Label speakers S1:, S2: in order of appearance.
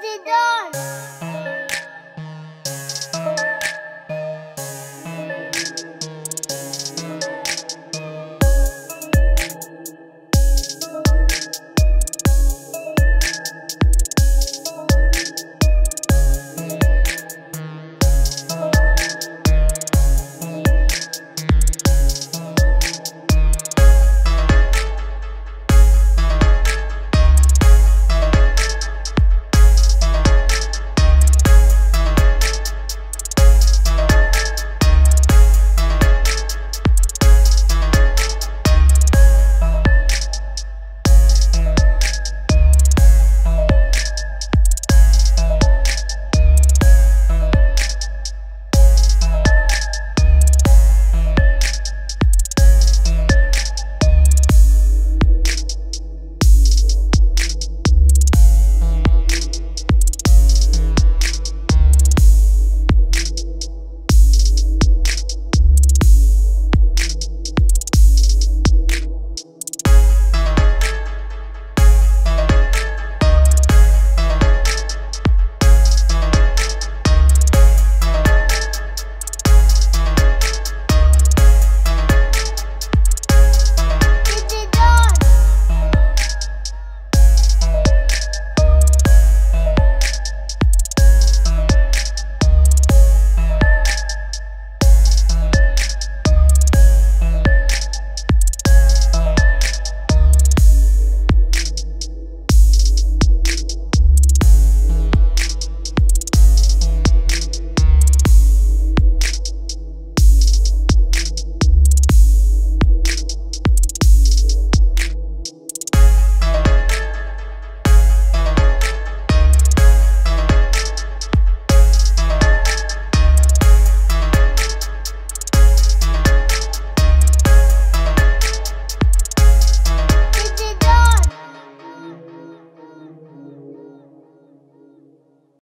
S1: did dawn.